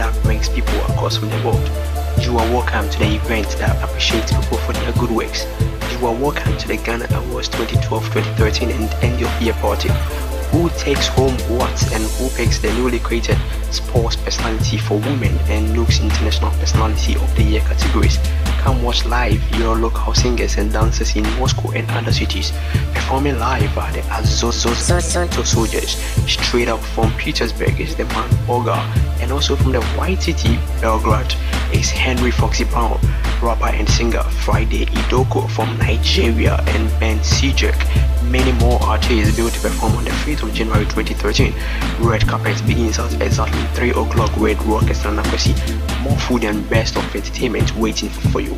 that brings people across from the world. You are welcome to the event that appreciates people for their good works. You are welcome to the Ghana Awards 2012-2013 and end of year party. Who takes home what and who picks the newly created Sports Personality for Women and Looks International Personality of the Year categories? Come watch live your local singers and dancers in Moscow and other cities performing live at the Azozo Soldiers. Straight up from Petersburg is the man Borga, and also from the White City, Belgrade, is Henry Foxy Brown, rapper and singer Friday Idoko from Nigeria, and Ben Sijek. Many more artists built to perform on the 5th of January 2013. Red carpet begins at exactly 3 o'clock with Rockets and Nakwesi. More food and best of entertainment waiting for you.